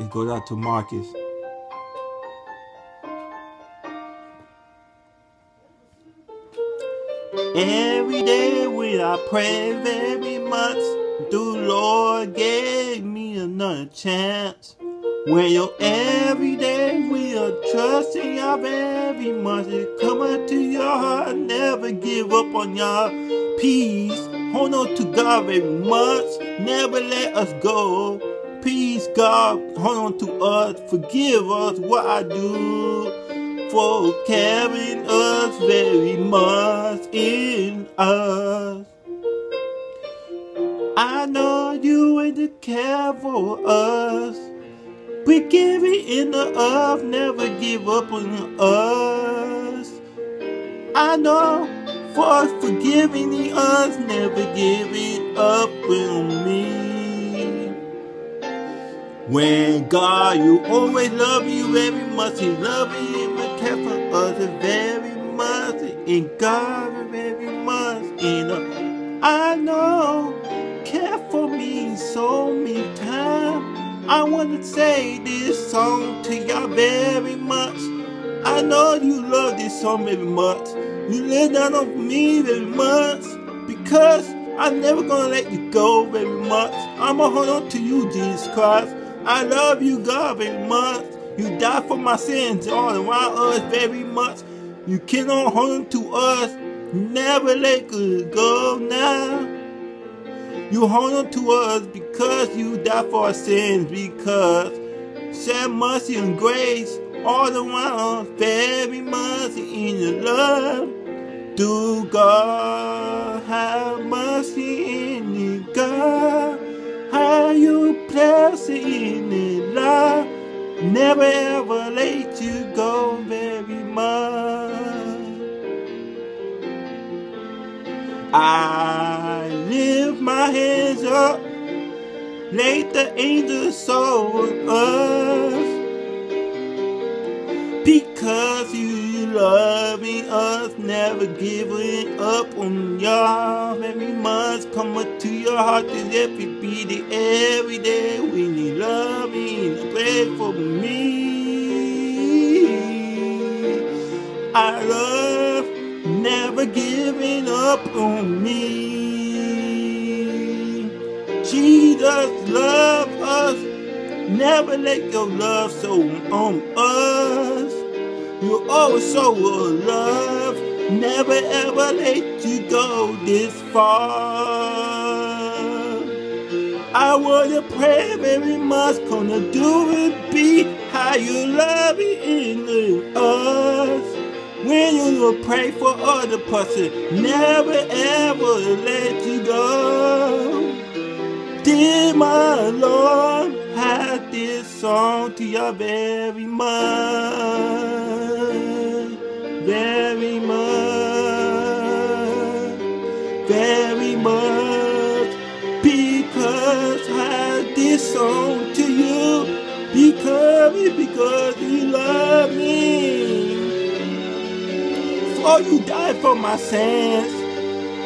It goes out to Marcus. Every day when I pray very much, the Lord gave me another chance. When your every day we are trusting your very much, it come to your heart, never give up on your peace. Hold on to God very much, never let us go. Peace, God, hold on to us, forgive us what I do for carrying us very much in us. I know you ain't to care for us. We give it in the earth, never give up on us. I know for forgiving the us, never giving up on me. When God, you always love you very much, He love you and care for us very much, and God very much, and uh, I know care for me so many times. I want to say this song to y'all very much. I know you love this song very much. You lay down on me very much because I'm never gonna let you go very much. I'ma hold on to you, Jesus Christ. I love you, God, very much. You died for my sins all around us very much. You hold on to us. Never let go now. You hold on to us because you died for our sins, because shed mercy and grace all around us, very mercy Let you go very much. I lift my hands up, let the angels soar us, because you loving us, never giving up on y'all. Very come up to your heart and every beat every day you love me pray for me. I love never giving up on me. Jesus love us, never let your love so on us. You always show love, never ever let you go this far. I wanna pray very much, gonna do it be how you love it in us. When you will pray for other person, never ever let you go. Dear my Lord, have this song to your very much, very much, very much. Because have this song to you, because because you love me for you died for my sins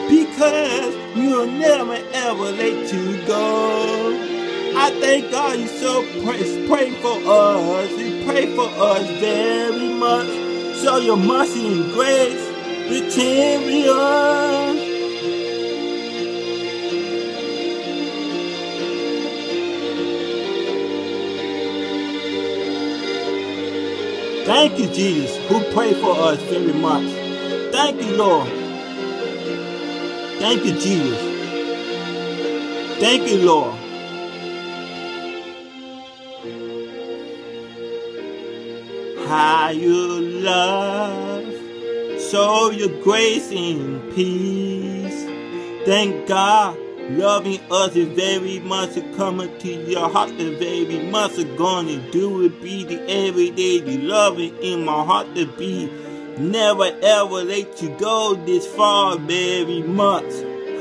because you'll never ever let you go. I thank God you so pray, pray for us. You pray for us very much. Show your mercy and grace, the champion. Thank you, Jesus, who pray for us very much. Thank you, Lord. Thank you, Jesus. Thank you, Lord. How you love, show your grace and peace. Thank God, loving us is very much coming to your heart is very much gonna do it be the everyday the loving in my heart to be never ever let you go this far very much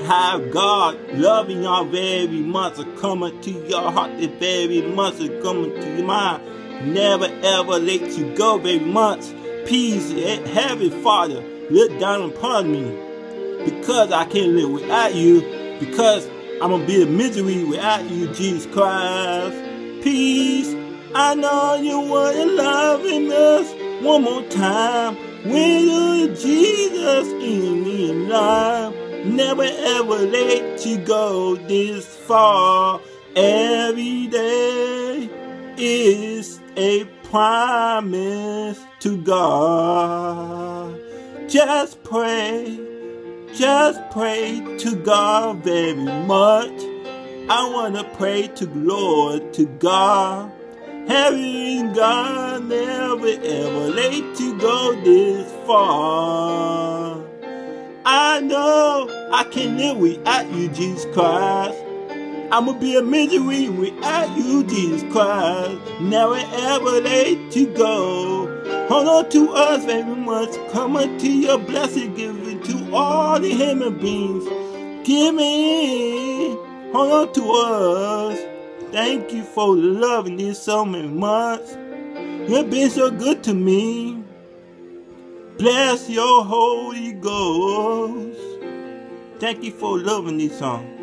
have God loving y'all very much coming to your heart. Is very much coming to your mind. Never ever let you go very much peace heavenly father look down upon me. Because I can't live without you. Because I'm gonna be a misery without you, Jesus Christ. Peace, I know you wanna loving us one more time. You Jesus in your life, never ever let you go this far. Every day is a promise to God. Just pray, just pray to God very much. I want to pray to Lord, to God. Having God never ever late to go this far. I know I can live without you, Jesus Christ. I'ma be a misery without you, Jesus Christ. Never ever late to go. Hold on to us very much. Come unto your blessing given to all the human beings. Give me. Hold on to us. Thank you for loving this so many months. You've been so good to me. Bless your Holy Ghost. Thank you for loving this song.